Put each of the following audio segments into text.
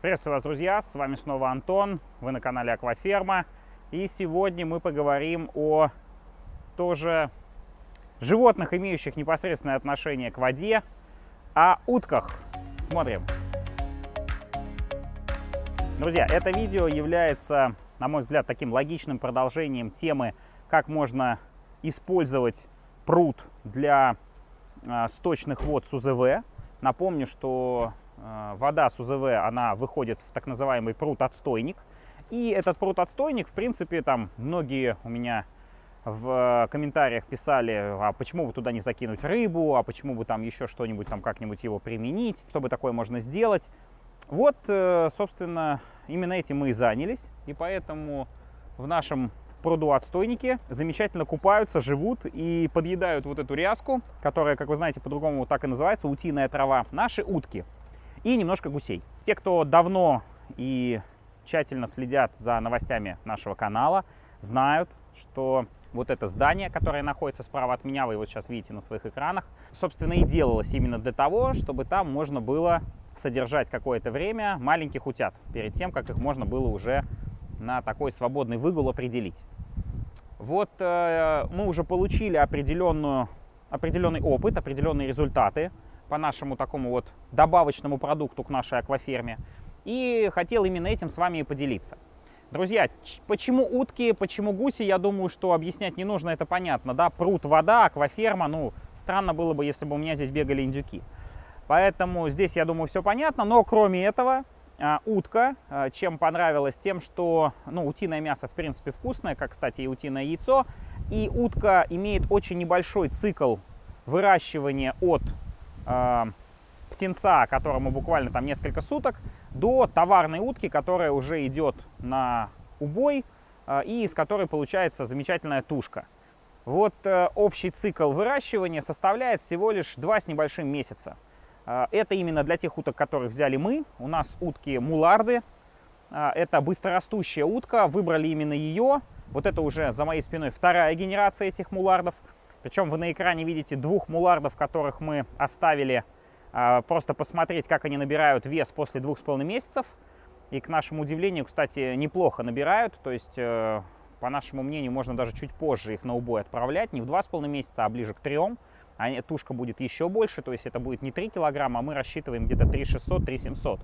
Приветствую вас, друзья! С вами снова Антон. Вы на канале Акваферма. И сегодня мы поговорим о тоже животных, имеющих непосредственное отношение к воде, о утках. Смотрим. Друзья, это видео является, на мой взгляд, таким логичным продолжением темы, как можно использовать пруд для э, сточных вод с УЗВ. Напомню, что вода с УЗВ, она выходит в так называемый пруд-отстойник. И этот пруд-отстойник, в принципе, там многие у меня в комментариях писали, а почему бы туда не закинуть рыбу, а почему бы там еще что-нибудь там как-нибудь его применить, чтобы такое можно сделать. Вот, э, собственно, именно этим мы и занялись, и поэтому в нашем пруду отстойники замечательно купаются, живут и подъедают вот эту ряску, которая, как вы знаете, по-другому так и называется, утиная трава, наши утки и немножко гусей. Те, кто давно и тщательно следят за новостями нашего канала, знают, что вот это здание, которое находится справа от меня, вы его сейчас видите на своих экранах, собственно и делалось именно для того, чтобы там можно было содержать какое-то время маленьких утят, перед тем, как их можно было уже на такой свободный выгул определить. Вот э, мы уже получили определенную, определенный опыт, определенные результаты по нашему такому вот добавочному продукту к нашей акваферме. И хотел именно этим с вами и поделиться. Друзья, почему утки, почему гуси, я думаю, что объяснять не нужно, это понятно, да, пруд, вода, акваферма, ну, странно было бы, если бы у меня здесь бегали индюки. Поэтому здесь, я думаю, все понятно. Но кроме этого, а, утка, а, чем понравилась, тем, что ну, утиное мясо, в принципе, вкусное, как, кстати, и утиное яйцо. И утка имеет очень небольшой цикл выращивания от птенца, которому буквально там несколько суток, до товарной утки, которая уже идет на убой э, и из которой получается замечательная тушка. Вот э, общий цикл выращивания составляет всего лишь два с небольшим месяца. Это именно для тех уток, которых взяли мы. У нас утки муларды. Это быстрорастущая утка. Выбрали именно ее. Вот это уже за моей спиной вторая генерация этих мулардов. Причем вы на экране видите двух мулардов, которых мы оставили а, просто посмотреть, как они набирают вес после двух с половиной месяцев. И к нашему удивлению, кстати, неплохо набирают. То есть, э, по нашему мнению, можно даже чуть позже их на убой отправлять. Не в два с половиной месяца, а ближе к трем а тушка будет еще больше, то есть это будет не 3 килограмма, а мы рассчитываем где-то 3600, 3700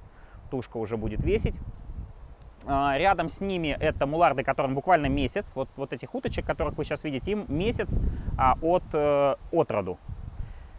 тушка уже будет весить. А, рядом с ними это муларды, которым буквально месяц. Вот, вот этих уточек, которых вы сейчас видите, им месяц а, от, э, от роду.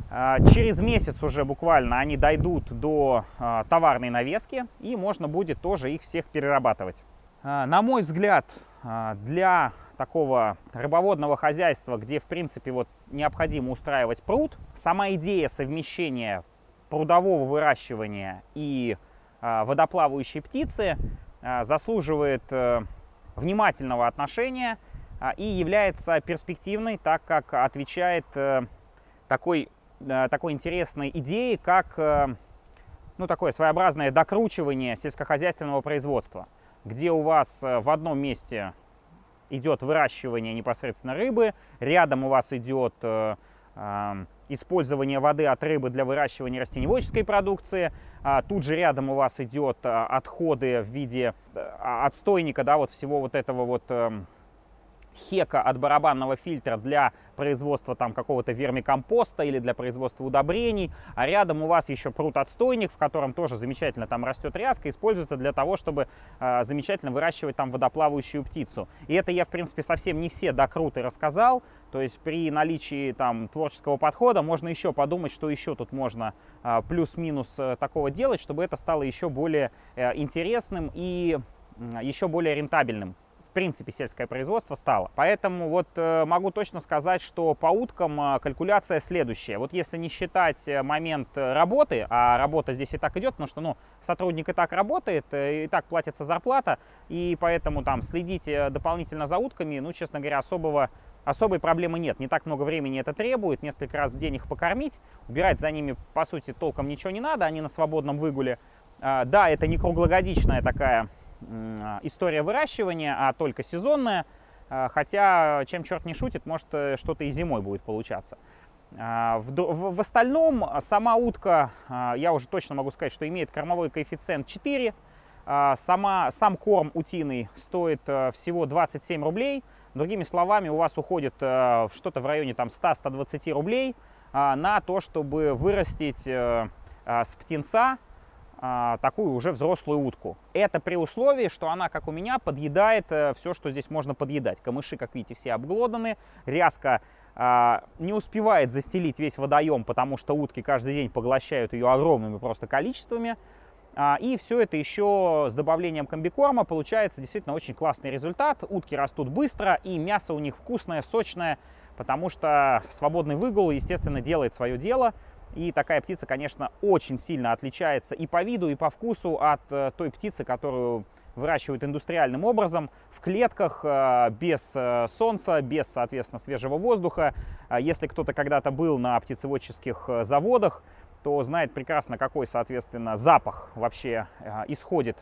А, через месяц уже буквально они дойдут до товарной навески, и можно будет тоже их всех перерабатывать. На мой взгляд, для такого рыбоводного хозяйства, где, в принципе, вот необходимо устраивать пруд, сама идея совмещения прудового выращивания и водоплавающей птицы заслуживает э, внимательного отношения э, и является перспективной, так как отвечает э, такой, э, такой интересной идее, как э, ну, такое своеобразное докручивание сельскохозяйственного производства, где у вас в одном месте идет выращивание непосредственно рыбы, рядом у вас идет э, э, использование воды от рыбы для выращивания растеневодческой продукции, а тут же рядом у вас идет э, отходы в виде э, отстойника, да, вот всего вот этого вот э, хека от барабанного фильтра для производства там какого-то вермикомпоста или для производства удобрений, а рядом у вас еще пруд-отстойник, в котором тоже замечательно там растет ряска, используется для того, чтобы э, замечательно выращивать там водоплавающую птицу. И это я, в принципе, совсем не все докруты рассказал, то есть при наличии там творческого подхода можно еще подумать, что еще тут можно э, плюс-минус э, такого делать, чтобы это стало еще более э, интересным и еще более рентабельным принципе сельское производство стало. Поэтому вот э, могу точно сказать, что по уткам э, калькуляция следующая. Вот если не считать э, момент работы, а работа здесь и так идет, потому что ну, сотрудник и так работает, и так платится зарплата, и поэтому там следить дополнительно за утками, ну, честно говоря, особого особой проблемы нет. Не так много времени это требует, несколько раз в день их покормить, убирать за ними, по сути, толком ничего не надо, они на свободном выгуле. А, да, это не круглогодичная такая история выращивания, а только сезонная. А, хотя, чем черт не шутит, может э, что-то и зимой будет получаться. А, в, в, в остальном сама утка, я уже точно могу сказать, что имеет кормовой коэффициент 4. Сама, сам корм утиный стоит всего 27 рублей. Другими словами, у вас уходит что-то в районе там 100-120 рублей на то, чтобы вырастить с птенца а, такую уже взрослую утку. Это при условии, что она, как у меня, подъедает э, все, что здесь можно подъедать. Камыши, как видите, все обглоданы, ряска а, не успевает застелить весь водоем, потому что утки каждый день поглощают ее огромными просто количествами. А, и все это еще с добавлением комбикорма получается действительно очень классный результат. Утки растут быстро, и мясо у них вкусное, сочное, потому что свободный выгул, естественно, делает свое дело. И такая птица, конечно, очень сильно отличается и по виду, и по вкусу от э, той птицы, которую выращивают индустриальным образом, в клетках, э, без э, солнца, без, соответственно, свежего воздуха. А если кто-то когда-то был на птицеводческих заводах, то знает прекрасно, какой, соответственно, запах вообще исходит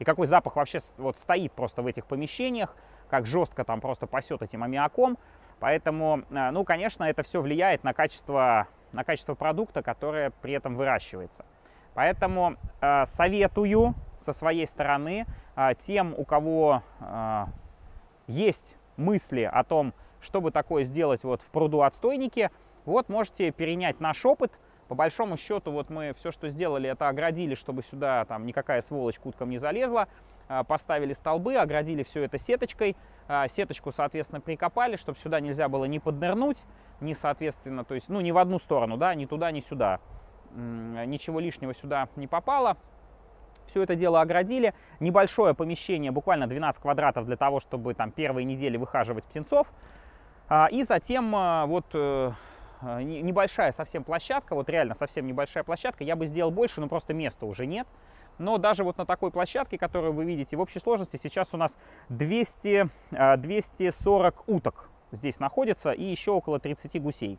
и какой запах вообще вот стоит просто в этих помещениях, как жестко там просто пасет этим аммиаком. Поэтому, ну, конечно, это все влияет на качество на качество продукта, которое при этом выращивается. Поэтому э, советую со своей стороны э, тем, у кого э, есть мысли о том, чтобы такое сделать вот в пруду-отстойнике, вот можете перенять наш опыт. По большому счету, вот мы все, что сделали, это оградили, чтобы сюда там никакая сволочь к уткам не залезла. Э, поставили столбы, оградили все это сеточкой. Э, сеточку, соответственно, прикопали, чтобы сюда нельзя было не поднырнуть, не соответственно, то есть, ну, ни в одну сторону, да, ни туда, ни сюда. Ничего лишнего сюда не попало. Все это дело оградили. Небольшое помещение, буквально 12 квадратов для того, чтобы там первые недели выхаживать птенцов. А, и затем э, вот э, небольшая совсем площадка, вот реально совсем небольшая площадка. Я бы сделал больше, но просто места уже нет. Но даже вот на такой площадке, которую вы видите, в общей сложности сейчас у нас 200, 240 э, уток здесь находится, и еще около 30 гусей.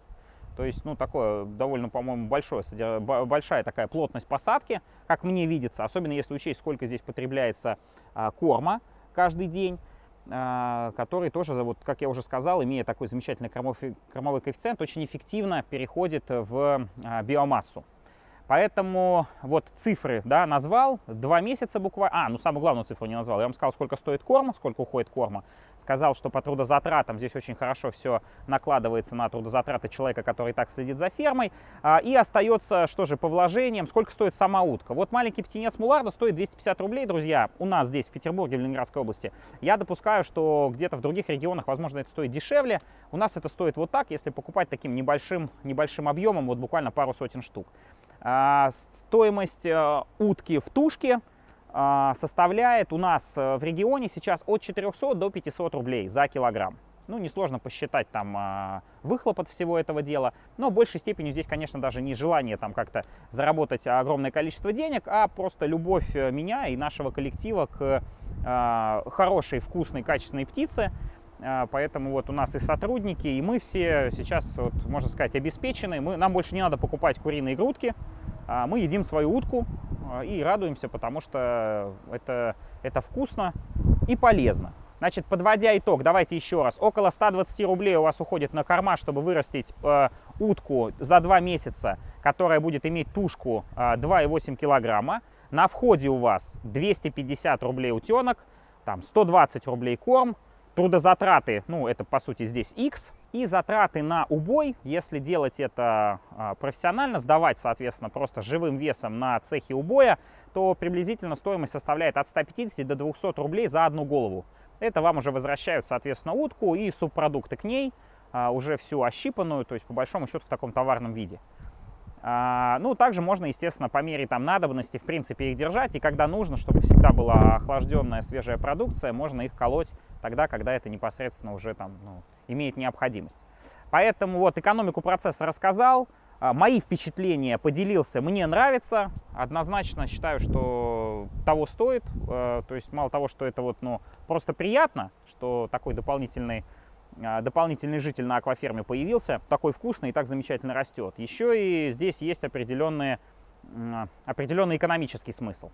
То есть, ну, такое довольно, по-моему, большое, большая такая плотность посадки, как мне видится, особенно если учесть, сколько здесь потребляется а, корма каждый день, а, который тоже, вот, как я уже сказал, имея такой замечательный кормовой коэффициент, очень эффективно переходит в а, биомассу. Поэтому вот цифры да, назвал, два месяца буквально, а, ну самую главную цифру не назвал, я вам сказал, сколько стоит корм, сколько уходит корма, сказал, что по трудозатратам здесь очень хорошо все накладывается на трудозатраты человека, который так следит за фермой, а, и остается, что же, по вложениям, сколько стоит сама утка. Вот маленький птенец муларда стоит 250 рублей, друзья, у нас здесь, в Петербурге, в Ленинградской области. Я допускаю, что где-то в других регионах, возможно, это стоит дешевле, у нас это стоит вот так, если покупать таким небольшим, небольшим объемом, вот буквально пару сотен штук. А, стоимость э, утки в тушке а, составляет у нас э, в регионе сейчас от 400 до 500 рублей за килограмм. Ну, несложно посчитать там а, выхлоп от всего этого дела, но в большей степени здесь, конечно, даже не желание там как-то заработать огромное количество денег, а просто любовь э, меня и нашего коллектива к хорошей, вкусной, качественной птице, поэтому вот у нас и сотрудники, и мы все сейчас, вот, можно сказать, обеспечены. Мы, нам больше не надо покупать куриные грудки. А, мы едим свою утку а, и радуемся, потому что это, это вкусно и полезно. Значит, подводя итог, давайте еще раз. Около 120 рублей у вас уходит на корма, чтобы вырастить э, утку за 2 месяца, которая будет иметь тушку э, 2,8 килограмма. На входе у вас 250 рублей утенок, там 120 рублей корм, Трудозатраты, ну это по сути здесь X, и затраты на убой, если делать это а, профессионально, сдавать, соответственно, просто живым весом на цехе убоя, то приблизительно стоимость составляет от 150 до 200 рублей за одну голову. Это вам уже возвращают, соответственно, утку и субпродукты к ней, а, уже всю ощипанную, то есть по большому счету в таком товарном виде. А, ну, также можно, естественно, по мере там надобности, в принципе, их держать. И когда нужно, чтобы всегда была охлажденная свежая продукция, можно их колоть тогда, когда это непосредственно уже там ну, имеет необходимость. Поэтому вот экономику процесса рассказал, а, мои впечатления поделился, мне нравится, однозначно считаю, что того стоит. А, то есть мало того, что это вот, ну, просто приятно, что такой дополнительный а, дополнительный житель на акваферме появился, такой вкусный и так замечательно растет. Еще и здесь есть определенный, определенный экономический смысл.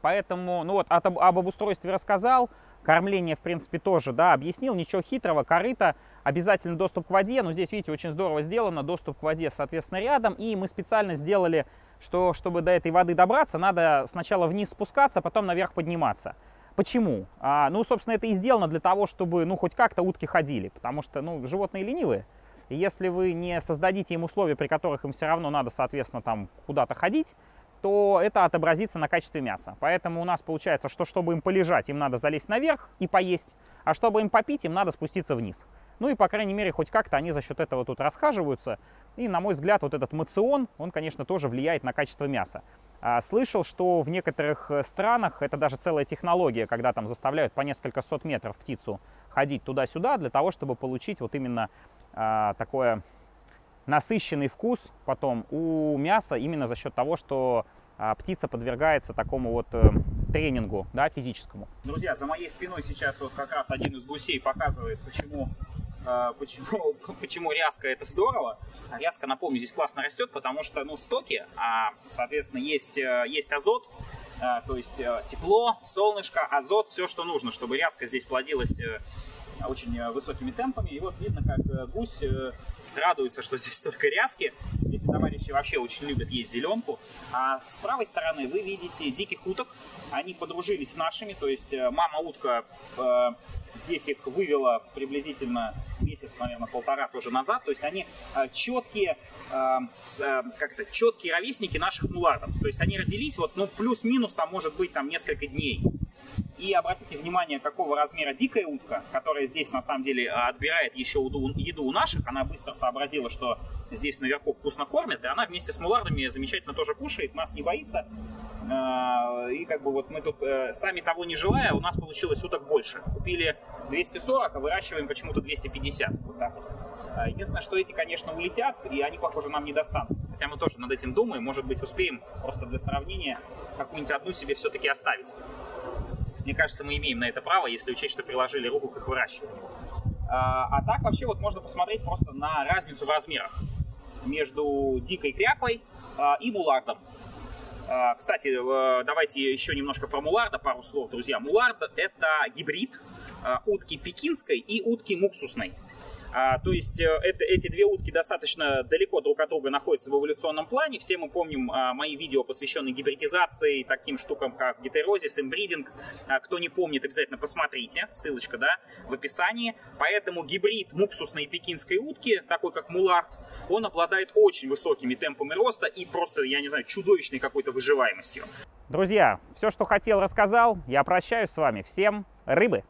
Поэтому, ну вот, об, об обустройстве рассказал, кормление, в принципе, тоже, да, объяснил, ничего хитрого, корыто, обязательно доступ к воде, но здесь, видите, очень здорово сделано, доступ к воде, соответственно, рядом, и мы специально сделали что чтобы до этой воды добраться, надо сначала вниз спускаться, потом наверх подниматься. Почему? А, ну, собственно, это и сделано для того, чтобы, ну, хоть как-то утки ходили, потому что, ну, животные ленивые. Если вы не создадите им условия, при которых им все равно надо, соответственно, там куда-то ходить, то это отобразится на качестве мяса. Поэтому у нас получается, что чтобы им полежать, им надо залезть наверх и поесть, а чтобы им попить, им надо спуститься вниз. Ну и, по крайней мере, хоть как-то они за счет этого тут расхаживаются. И, на мой взгляд, вот этот мацион, он, конечно, тоже влияет на качество мяса. А, слышал, что в некоторых э, странах это даже целая технология, когда там заставляют по несколько сот метров птицу ходить туда-сюда для того, чтобы получить вот именно а, такое насыщенный вкус потом у мяса именно за счет того, что а, птица подвергается такому вот э, тренингу, да, физическому. Друзья, за моей спиной сейчас вот как раз один из гусей показывает, почему а, почему, почему ряска это здорово. А ряска, напомню, здесь классно растет, потому что, ну, стоки, а, соответственно, есть, э, есть азот, а, то есть э, тепло, солнышко, азот, все, что нужно, чтобы ряска здесь плодилась э, очень высокими темпами. И вот видно, как гусь радуется, что здесь только ряски. Эти товарищи вообще очень любят есть зеленку. А с правой стороны вы видите диких уток. Они подружились с нашими, то есть мама утка здесь их вывела приблизительно месяц, наверное, полтора тоже назад. То есть они э, четкие, э, э, как это, четкие ровесники наших мулардов. То есть они родились вот, ну, плюс-минус, там может быть там несколько дней. И обратите внимание, какого размера дикая утка, которая здесь на самом деле отбирает еще еду у наших. Она быстро сообразила, что здесь наверху вкусно кормят, и она вместе с мулардами замечательно тоже кушает, нас не боится. И как бы вот мы тут, сами того не желая, у нас получилось уток больше. Купили 240, а выращиваем почему-то 250. Вот так вот. А, единственное, что эти, конечно, улетят, и они, похоже, нам не достанут. Хотя мы тоже над этим думаем, может быть, успеем просто для сравнения какую-нибудь одну себе все-таки оставить. Мне кажется, мы имеем на это право, если учесть, что приложили руку к их выращиванию. А, а так вообще вот можно посмотреть просто на разницу в размерах между дикой кряквой а, и мулардом. Кстати, давайте еще немножко про муларда, пару слов, друзья. Мулард — это гибрид а, утки пекинской и утки муксусной. А, то есть э, это, эти две утки достаточно далеко друг от друга находятся в эволюционном плане. Все мы помним а, мои видео, посвященные гибридизации, таким штукам, как гетерозис, имбридинг. А, кто не помнит, обязательно посмотрите. Ссылочка, да, в описании. Поэтому гибрид муксусной и пекинской утки, такой как мулард, он обладает очень высокими темпами роста и просто, я не знаю, чудовищной какой-то выживаемостью. Друзья, все, что хотел, рассказал. Я прощаюсь с вами. Всем рыбы!